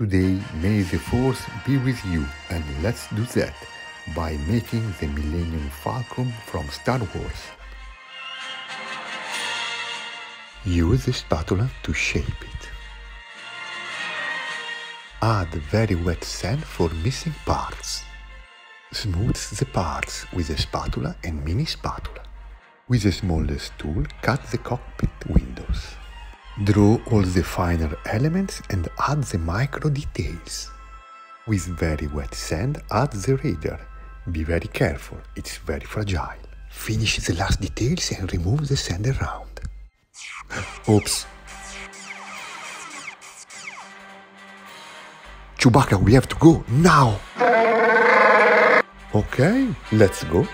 Today, may the Force be with you, and let's do that by making the Millennium Falcon from Star Wars. Use the spatula to shape it. Add very wet sand for missing parts. Smooth the parts with a spatula and mini spatula. With the smallest tool, cut the cockpit windows. Draw all the finer elements and add the micro details. With very wet sand, add the radar. Be very careful, it's very fragile. Finish the last details and remove the sand around. Oops. Chewbacca, we have to go now! Okay, let's go.